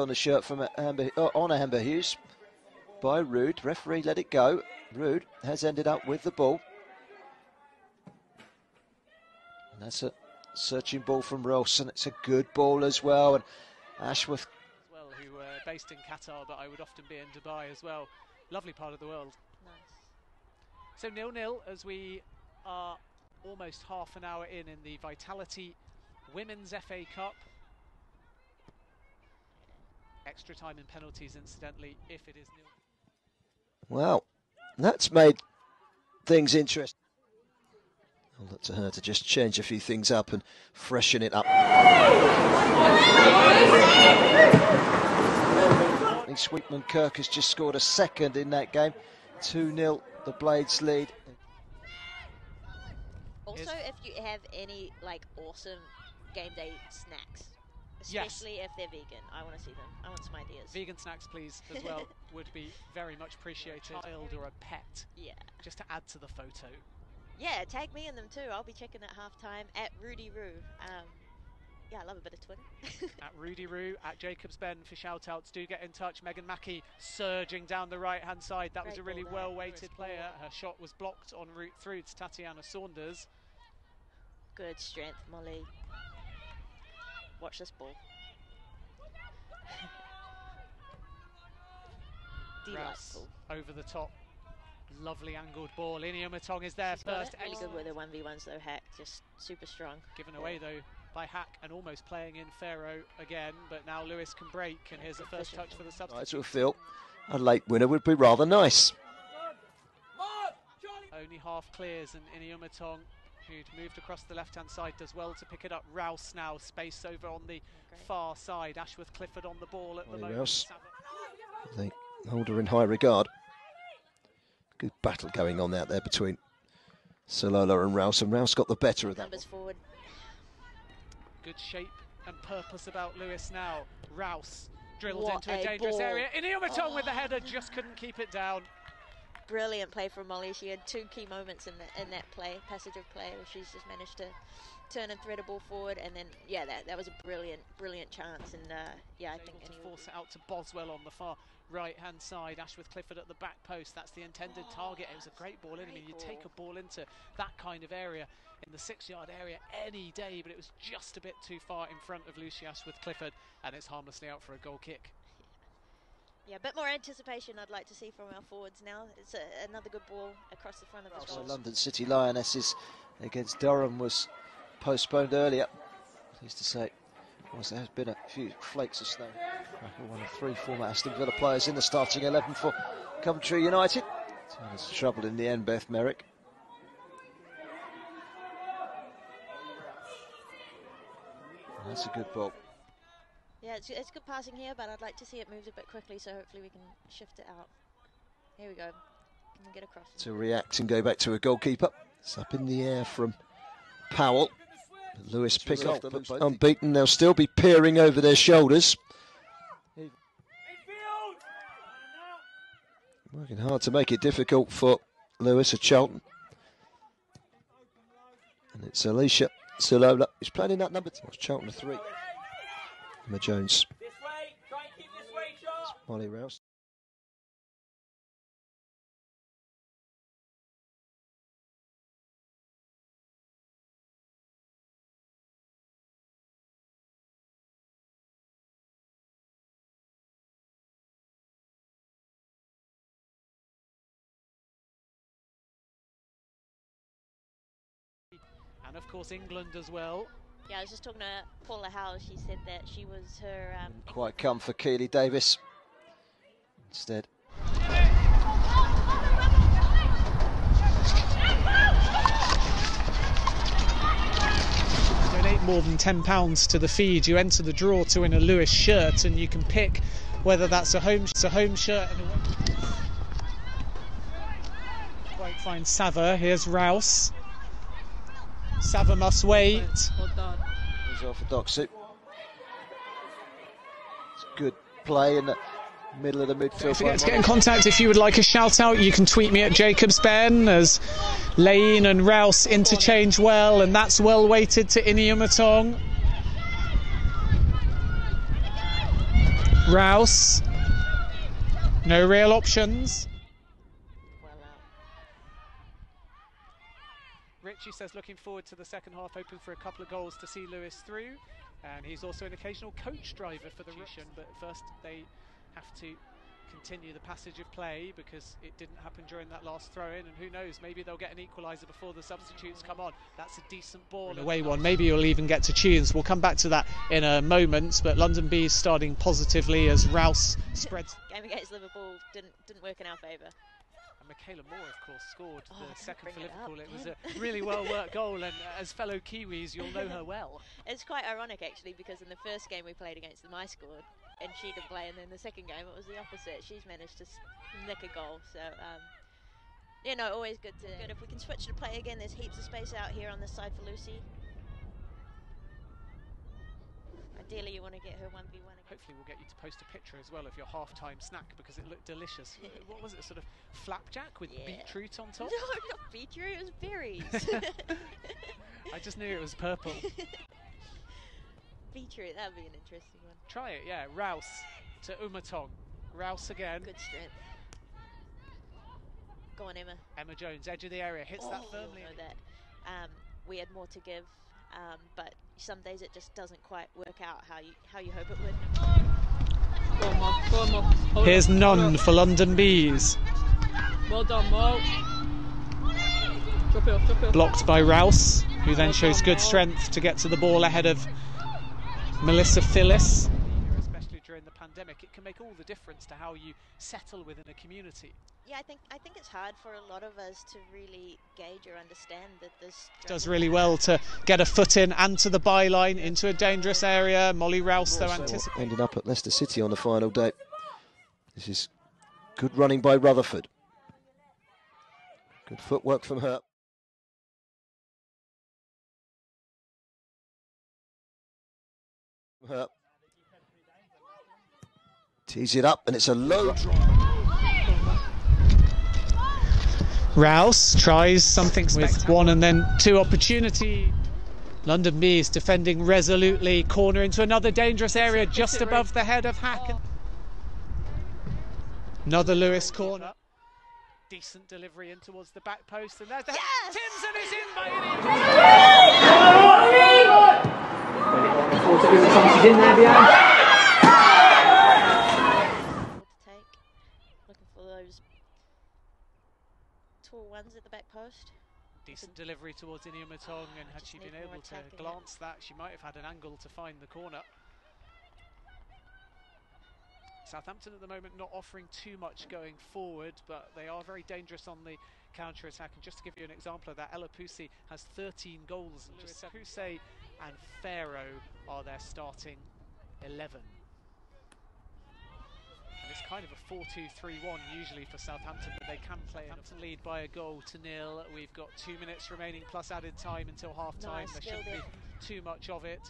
on the shirt from Amber, uh, on Amber Hughes by Rood. Referee let it go. Rood has ended up with the ball. And that's a searching ball from Ross, and it's a good ball as well. And Ashworth. Well, who are based in Qatar, but I would often be in Dubai as well. Lovely part of the world. Nice. So nil nil as we are almost half an hour in in the Vitality Women's FA Cup. Extra time in penalties, incidentally, if it is nil. Well, that's made things interesting. I'll look to her to just change a few things up and freshen it up. Sweetman Kirk has just scored a second in that game. 2 0, the Blades lead. Also, if you have any like awesome game day snacks, Yes. especially if they're vegan, I want to see them. I want some ideas. Vegan snacks, please, as well, would be very much appreciated. Child or a pet, Yeah. just to add to the photo. Yeah, tag me in them too. I'll be checking at halftime at Rudy Roo. Um, yeah, I love a bit of Twitter. at Rudy Roo, at Jacobs Ben for shout outs. Do get in touch. Megan Mackey surging down the right hand side. That was a really well weighted Nice ball. player. Her shot was blocked en route through to Tatiana Saunders. Good strength, Molly. Watch this ball. Delightful. over the top. Lovely angled ball. Ini Umotong is there She's first. it. Really good with the 1v1s though, Hack. Just super strong. Given away though by Hack and almost playing in Pharaoh again, but now Lewes can break. And here's the first touch for the I substitute. sort of feel a late winner would be rather nice. Only half clears, and Ini Umotong, who'd moved across the left hand side, does well to pick it up. Rouse now, space over on the oh, Great. far side. Ashworth Clifford on the ball at the moment. Rouse. They hold her in high regard. Good battle going on out there between Solola and Rouse, and Rouse got the better of that. Numbers forward. Good shape and purpose about Lewes now. Rouse drilled What into a a dangerous ball. area. Ini Umotong with the Oh. header, just couldn't keep it down. Brilliant play from Molly. She had two key moments in that in that play, passage of play, where she's just managed to turn and thread a ball forward, and then yeah, that that was a brilliant, brilliant chance, and uh, yeah, I Able think to force it out to Boswell on the far right hand side. Ashworth Clifford at the back post. That's the intended target. It was a great ball in. I mean, you take a ball. ball into that kind of area in the six yard area any day, but it was just a bit too far in front of Lucy Ashworth Clifford, and it's harmlessly out for a goal kick. Yeah, a bit more anticipation I'd like to see from our forwards now. It's a, another good ball across the front of the Also. London City Lionesses against Durham was postponed earlier. Pleased to say, there has been a few flakes of snow. One of three former Aston Villa players in the starting 11 for Coventry United. Us trouble in the end, Beth Merrick. That's a good ball. Yeah, it's, it's good passing here, but I'd like to see it moved a bit quickly, so hopefully we can shift it out. Here we go. Can we get across? to react and go back to a goalkeeper. It's up in the air from Powell. Lewes pick up unbeaten. They'll still be peering over their shoulders. Working hard to make it difficult for Lewes at Charlton. And it's Alicia Silola who's playing in that number. What's Charlton a three? Emma Jones. Molly Rouse. And of course, England as well. Yeah, I was just talking to Paula Howe. She said that she was her. Um, Quite come for Keely Davis. Instead, Donate more than £10 to the feed. You enter the draw to win a Lewes shirt, and you can pick whether that's a home, it's a home shirt and a away. Quite fine Sava. Here's Rouse. Sava must wait. He's orthodoxy. It's good play in the middle of the midfield. Don't forget to get in contact if you would like a shout out. You can tweet me at Jacobs Ben as Lane and Rouse interchange well, and that's well weighted to Ini Umotong. Rouse. No real options. Well out. Richie says looking forward to the second half, hoping for a couple of goals to see Lewes through. And he's also an occasional coach driver for the Russian, but first they have to continue the passage of play because it didn't happen during that last throw in. And who knows, maybe they'll get an equaliser before the substitutes come on. That's a decent ball. Away one, maybe you'll even get to tunes. We'll come back to that in a moment. But London b is starting positively as Rouse spreads. Game against Liverpool didn't didn't work in our favour. And Meikayla Moore, of course, scored Oh, the second for bring it up, Liverpool. It was a really well worked goal, and as fellow Kiwis, you'll know her well. It's quite ironic actually because in the first game we played against them, I scored and she didn't play, and then the second game it was the opposite. She's managed to s- nick a goal, so um, you know, always good to. Good if we can switch to play again. There's heaps of space out here on this side for Lucy. Ideally, you want to get her one v one. Hopefully, we'll get you to post a picture as well of your half-time snack because it looked delicious. what was it? A sort of flapjack with Yeah. beetroot on top? No, not beetroot. It was berries. I just knew it was purple. beetroot. That would be an interesting one. Try it, yeah. Rouse to Umotong. Rouse again. Good strength. Go on, Emma. Emma Jones, edge of the area, hits that firmly. know that um, we had more to give, um, but some days it just doesn't quite work out how you how you hope it would. Go on, Mo. Go on, Mo. Hold Here's none for London Bees. Well done, Mo. Drop it off, drop it off. Blocked by Rouse, who then Well shows done, good Mo. strength to get to the ball ahead of Melissa Phyllis. Especially during the pandemic, it can make all the difference to how you settle within a community. Yeah, I think I think it's hard for a lot of us to really gauge or understand that this Does really well to get a foot in and to the byline into a dangerous area. Molly Rouse, though, Also anticipating. ending up at Leicester City on the final day. This is good running by Rutherford. Good footwork from her. Her. Tees it up and it's a low drop. Rouse tries something with one and then two opportunity. London Bees defending resolutely, corner into another dangerous area just above the head of Hack. Another Lewes corner. Decent delivery in towards the back post, and there's the Yes! Timson is in by Ian. to take. Looking for those tall ones at the back post. Decent delivery towards Ini Umotong, and oh, had she been able to attacking it. glance that, she might have had an angle to find the corner. Southampton at the moment not offering too much going forward, but they are very dangerous on the counter attack. And just to give you an example of that, Ella Pusi has 13 goals, and just Pusi and Pharaoh are their starting 11. And it's kind of a 4-2-3-1 usually for Southampton, but they can play Southampton lead by a goal to nil. We've got two minutes remaining plus added time until half time. Nice there shouldn't there be too much of it.